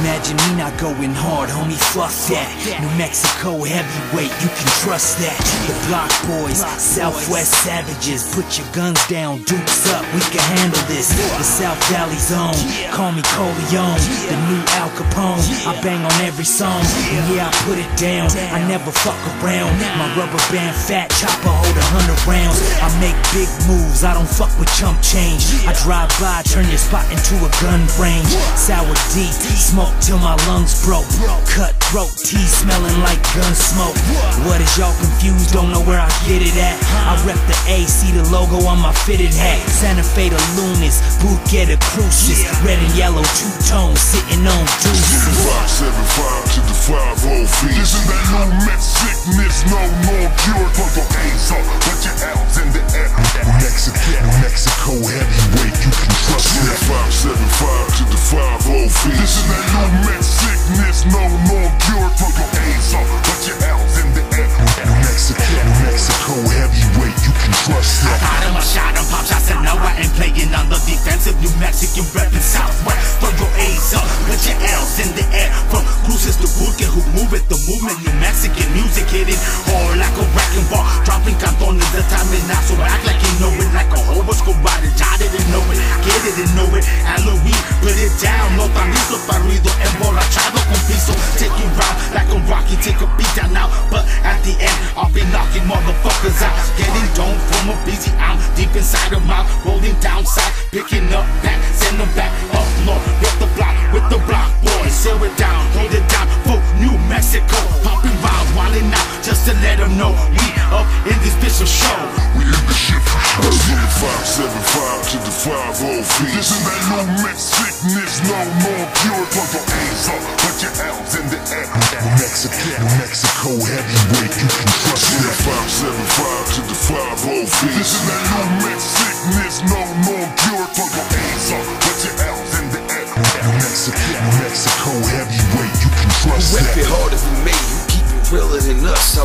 Imagine me not going hard, homie, fuck that. New Mexico heavyweight, you can trust that. The Blok Boyz, Southwest savages, put your guns down, dukes up, we can handle this. The South Valley zone, call me Coleon, the new Al Capone. I bang on every song, and yeah, I put it down. I never fuck around. My rubber band fat chopper hold a hundred rounds. I make big moves, I don't fuck with chump change. I drive by, turn your spot into a gun range. Sour D, smoke till my lungs broke. Cut throat, tea smelling like gun smoke. What is y'all confused? Don't know where I get it at. I rep the A, see the logo on my fitted hat. Santa Fe to Lunas, Burque to Cruces. Red and yellow, two tones, sitting on deuces. 575 to the 505. This is that new mix sickness, no more cure. Put the A's up, New Mexican reppin' Southwest. Throw your A's up, put your L's in the air. From Cruces to Burque, who move it, the movement. New Mexican music hitting hard like a wrecking ball. Dropping cantones the time and now, so act like you know it. Like a hobo squad, I didn't know it. Get and know it. Halloween, put it down. No tan listo para ruido, emborrachado con piso. Take you round like a Rocky, take a beat down now. But at the end, I'll be knocking motherfuckers out. Getting dome from a busy I'm deep inside of mouth, rolling down south, picking up back, send them back up north. With the block, with the Blok Boyz, seal it down, hold it down for New Mexico. Popping rounds, wilding out, just to let them know we up in this bitch of in the shit for sure. 575 to the 505. This is that new mix sickness, no more cure. Put your A's up, put your L's in the air. New Mexico, New Mexico heavyweight, you can trust that. 575 to the 505. This is that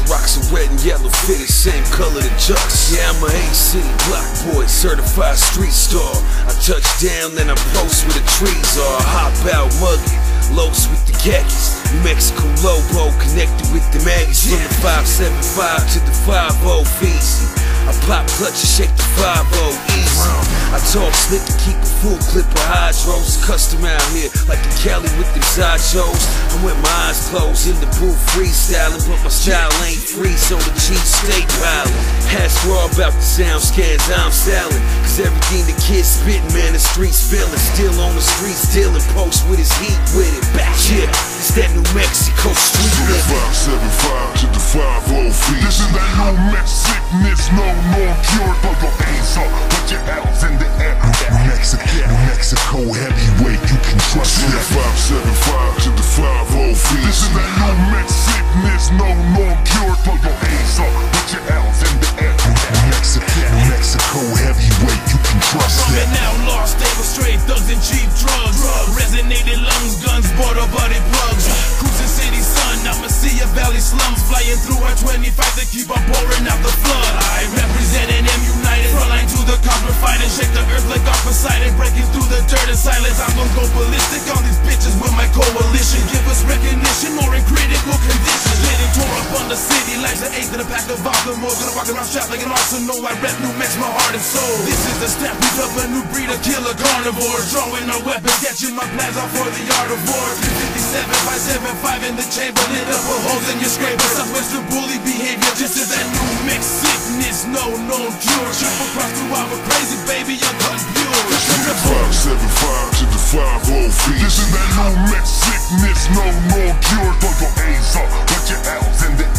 than us. I rock some red and yellow fitted, same color the Chucks. Yeah, I'm a A City block boy, certified street star. I touch down, then I post where the trees are. I hop out muggy, Los with the khakis. New Mexico Lobo connected with the maggots. From the 575 to the 50 Fiji. I pop clutch and shake the 50 easy. I talk slick to keep a full clip of hydros. Custom out here, like the Cali with them side shows. I'm with my eyes closed in the booth freestyling, but my style ain't free, so the cheap stay piling. Ask raw about the sound scans I'm selling. Cause everything the kids spitting, man, the streets feeling. Still on the streets, dealing post with his heat with it. Back yeah, it's that New Mexico street living. 575 to the 505. This is that new mix sickness, no more cure. for your A's up, put your L's in the air. New Mexico, New Mexico heavyweight, you can trust me. 575 to the 505. This is that new mix sickness, no more cure. 25 to keep on pouring out the flood. Go ballistic on these bitches with my coalition. Give us recognition or in critical condition. Getting tore up on the city, life's an eighth in a pack of vodka. More gonna walk around strapped like an arsenal. I rep New Mex, my heart and soul. This is the step we of a new breed of killer carnivores. Drawing our weapons, catching my off for the war. 357, 575 in the chamber, lit up with holes in your scraper. Southwestern bully behavior, this is that new mix sickness, no known cure. Triple cross through our crazy baby, I'm. 575 to the 505. This is that new mix sickness, no more cure. Put your A's up, put your L's in the